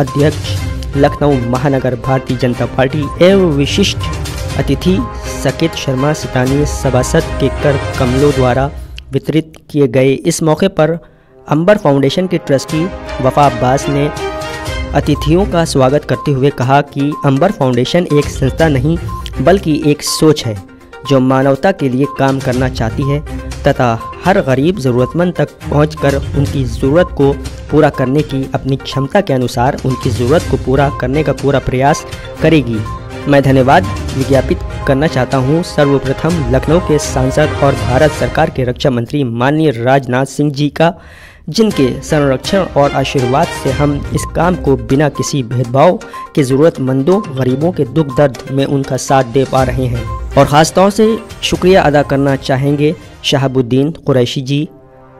अध्यक्ष, लखनऊ महानगर भारतीय जनता पार्टी एवं विशिष्ट अतिथि सकेत शर्मा सितानी सभासद के कर कमलों द्वारा वितरित किए गए इस मौके पर अंबर फाउंडेशन के ट्रस्टी वफा अब्बास ने अतिथियों का स्वागत करते हुए कहा कि अंबर फाउंडेशन एक संस्था नहीं, बल्कि एक सोच है, जो मानवता के लिए काम करना चाहती है। तथा हर गरीब ज़रूरतमंद तक पहुंचकर उनकी ज़रूरत को पूरा करने की अपनी क्षमता के अनुसार उनकी ज़रूरत को पूरा करने का पूरा प्रयास करेगी। मैं धन्यवाद विज्ञापित करना चाहता हूँ। सर्वप्रथम लखनऊ के सांसद और भारत सरकार के रक्षा मंत्री माननीय राजनाथ सिंह जी का, जिनके संरक्षण और आशीर्वाद से हम इस काम को बिना किसी भेदभाव के ज़रूरतमंदों, गरीबों के दुख दर्द में उनका साथ दे पा रहे हैं। और ख़ास तौर से शुक्रिया अदा करना चाहेंगे शहाबुद्दीन कुरैशी जी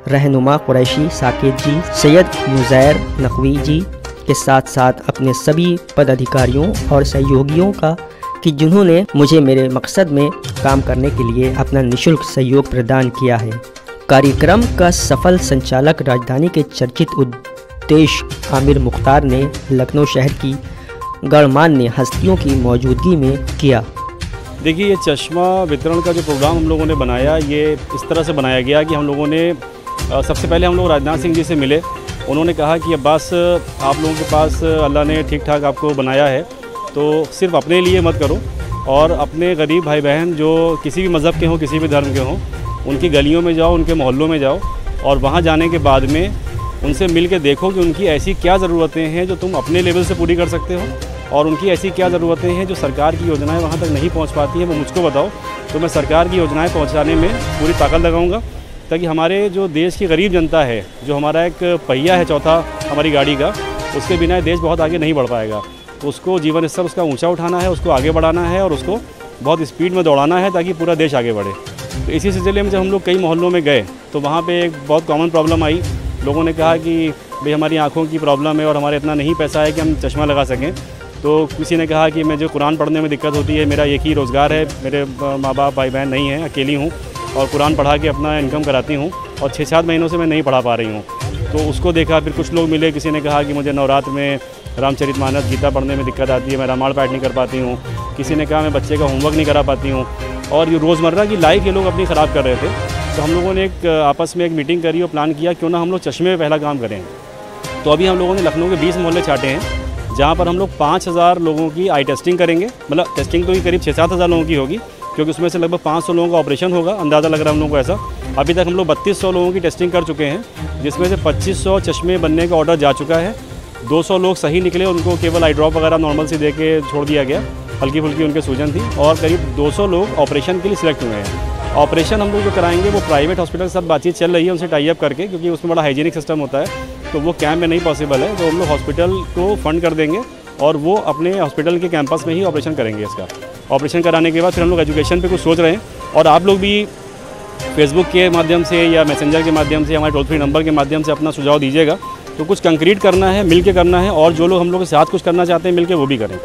रहनुमा कुरैशी साकेत जी सैयद मुजैर नकवी जी के साथ साथ अपने सभी पदाधिकारियों और सहयोगियों का, कि जिन्होंने मुझे मेरे मकसद में काम करने के लिए अपना निशुल्क सहयोग प्रदान किया है। कार्यक्रम का सफल संचालक राजधानी के चर्चित उद्देश्य आमिर मुख्तार ने लखनऊ शहर की गणमान्य हस्तियों की मौजूदगी में किया। देखिए, ये चश्मा वितरण का जो प्रोग्राम हम लोगों ने बनाया, ये इस तरह से बनाया गया कि हम लोगों ने सबसे पहले हम लोग राजनाथ सिंह जी से मिले। उन्होंने कहा कि अब्बास आप लोगों के पास अल्लाह ने ठीक ठाक आपको बनाया है तो सिर्फ़ अपने लिए मत करो और अपने गरीब भाई बहन जो किसी भी मज़हब के हों, किसी भी धर्म के हों, उनकी गलियों में जाओ, उनके मोहल्लों में जाओ और वहाँ जाने के बाद में उनसे मिल के देखो कि उनकी ऐसी क्या ज़रूरतें हैं जो तुम अपने लेवल से पूरी कर सकते हो। और उनकी ऐसी क्या ज़रूरतें हैं जो सरकार की योजनाएँ वहाँ तक नहीं पहुँच पाती हैं, वो मुझको बताओ। तो मैं सरकार की योजनाएँ पहुँचाने में पूरी ताकत लगाऊँगा, ताकि हमारे जो देश की गरीब जनता है, जो हमारा एक पहिया है चौथा हमारी गाड़ी का, उसके बिना देश बहुत आगे नहीं बढ़ पाएगा। तो उसको जीवन स्तर उसका ऊँचा उठाना है, उसको आगे बढ़ाना है और उसको बहुत स्पीड में दौड़ाना है, ताकि पूरा देश आगे बढ़े। तो इसी सिलसिले में जब हम लोग कई मोहल्लों में गए तो वहाँ पर एक बहुत कॉमन प्रॉब्लम आई। लोगों ने कहा कि, भाई हमारी आँखों की प्रॉब्लम है और हमारे इतना नहीं पैसा है कि हम चश्मा लगा सकें। तो किसी ने कहा कि मैं जो कुरान पढ़ने में दिक्कत होती है, मेरा एक ही रोज़गार है, मेरे माँ बाप भाई बहन नहीं हैं, अकेली हूँ और कुरान पढ़ा के अपना इनकम कराती हूँ और छः सात महीनों से मैं नहीं पढ़ा पा रही हूँ। तो उसको देखा, फिर कुछ लोग मिले, किसी ने कहा कि मुझे नवरात्र में रामचरित मानस गीता पढ़ने में दिक्कत आती है, मैं रामायण पाठ नहीं कर पाती हूँ। किसी ने कहा, मैं बच्चे का होमवर्क नहीं करा पाती हूँ और ये रोज़मर्रा की लाइफ ये लोग अपनी ख़राब कर रहे थे। तो हम लोगों ने एक, आपस में एक मीटिंग करी और प्लान किया, क्यों ना हम लोग चश्मे में पहला काम करें। तो अभी हम लोगों ने लखनऊ के बीस मोहल्ले छाटे हैं। जहाँ पर हम लोग पाँच हज़ार लोगों की आई टेस्टिंग करेंगे। मतलब टेस्टिंग तो ही करीब छः सात हज़ार लोगों की होगी, क्योंकि उसमें से लगभग पाँच सौ लोगों का ऑपरेशन होगा, अंदाज़ा लग रहा है हम लोगों को ऐसा। अभी तक हम लोग बत्तीस सौ लोगों की टेस्टिंग कर चुके हैं, जिसमें से पच्चीस सौ चश्मे बनने का ऑर्डर जा चुका है। 200 लोग सही निकले, उनको केवल आई ड्रॉप वगैरह नॉर्मल से दे के छोड़ दिया गया। हल्की फुल्की उनके सूजन थी और करीब 200 लोग ऑपरेशन के लिए सिलेक्ट हुए हैं। ऑपरेशन हम लोग जो कराएँगे वो प्राइवेट हॉस्पिटल के साथ बातचीत चल रही है, उनसे टाइप करके, क्योंकि उसमें बड़ा हाइजीनिक सिस्टम होता है। तो वो कैंप में नहीं पॉसिबल है। तो हम लोग हॉस्पिटल को फंड कर देंगे और वो अपने हॉस्पिटल के कैंपस में ही ऑपरेशन करेंगे इसका। ऑपरेशन कराने के बाद फिर हम लोग एजुकेशन पे कुछ सोच रहे हैं और आप लोग भी फेसबुक के माध्यम से या मैसेंजर के माध्यम से, हमारे टोल फ्री नंबर के माध्यम से अपना सुझाव दीजिएगा। तो कुछ कंक्रीट करना है मिल के करना है और जो लोग हम लोग के साथ कुछ करना चाहते हैं मिल के वो भी करें।